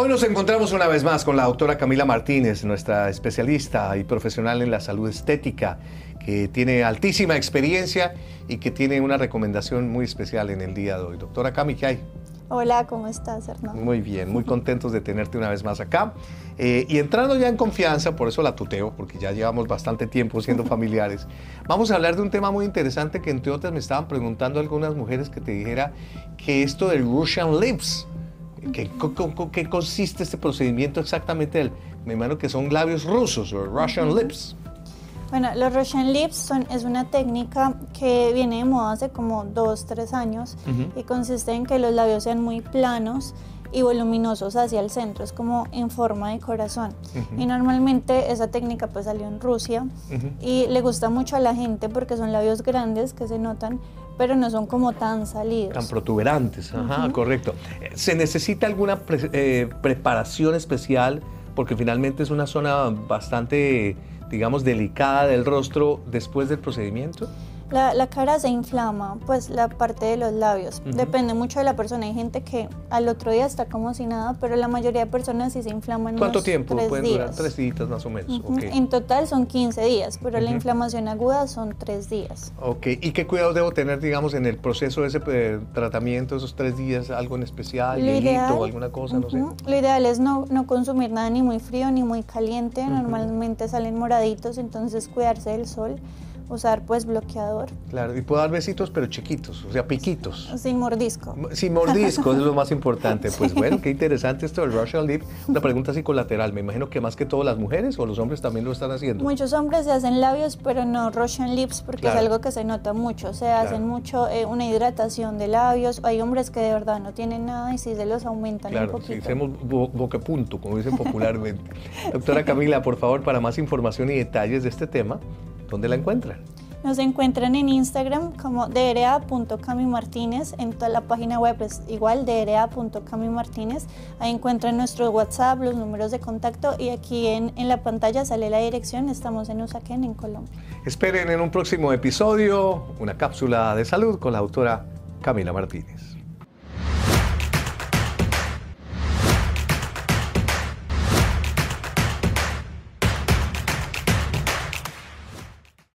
Hoy nos encontramos una vez más con la doctora Camila Martínez, nuestra especialista y profesional en la salud estética, que tiene altísima experiencia y que tiene una recomendación muy especial en el día de hoy. Doctora Cami, ¿qué hay? Hola, ¿cómo estás, Hernán? Muy bien, muy contentos de tenerte una vez más acá. Eh, y entrando ya en confianza, por eso la tuteo, porque ya llevamos bastante tiempo siendo familiares, vamos a hablar de un tema muy interesante que entre otras me estaban preguntando algunas mujeres que te dijera que esto del Russian Lips, ¿Qué, qué, consiste este procedimiento exactamente? me imagino que son labios rusos o Russian lips. Bueno, los Russian lips son, es una técnica que viene de moda hace como dos, tres años y consiste en que los labios sean muy planos y voluminosos hacia el centro, es como en forma de corazón. Y normalmente esa técnica pues salió en Rusia y le gusta mucho a la gente porque son labios grandes que se notan, pero no son como tan salidos. Tan protuberantes, ajá, correcto. ¿Se necesita alguna eh, preparación especial? Porque finalmente es una zona bastante, digamos, delicada del rostro después del procedimiento. La, cara se inflama, pues la parte de los labios. Depende mucho de la persona. Hay gente que al otro día está como si nada, pero la mayoría de personas sí se inflaman. ¿Cuánto tiempo? Tres Pueden días. durar tres días más o menos. En total son 15 días, pero la inflamación aguda son tres días. Ok. ¿Y qué cuidados debo tener, digamos, en el proceso de ese eh, tratamiento, esos tres días? ¿Algo en especial? ¿Hielito o alguna cosa? No sé. Lo ideal es no, no, consumir nada ni muy frío ni muy caliente. Normalmente salen moraditos, entonces cuidarse del sol usar pues bloqueador. Claro, y puedo dar besitos pero chiquitos, o sea, piquitos. Sin mordisco. Sin mordisco, es lo más importante. Pues bueno, qué interesante esto del Russian Lip. Una pregunta así colateral, me imagino que más que todo las mujeres o los hombres también lo están haciendo. Muchos hombres se hacen labios, pero no Russian Lips porque es algo que se nota mucho. Se hacen mucho eh, una hidratación de labios. Hay hombres que de verdad no tienen nada y si se los aumentan un poquito. Claro, si hacemos boca punto, como dicen popularmente. Doctora Camila, por favor, para más información y detalles de este tema, ¿Dónde la encuentran? Nos encuentran en Instagram como dra.camimartínez, en toda la página web es igual, dra.camimartínez. Ahí encuentran nuestro WhatsApp, los números de contacto y aquí en, en la pantalla sale la dirección. Estamos en Usaquén, en Colombia. Esperen en un próximo episodio una cápsula de salud con la autora Camila Martínez.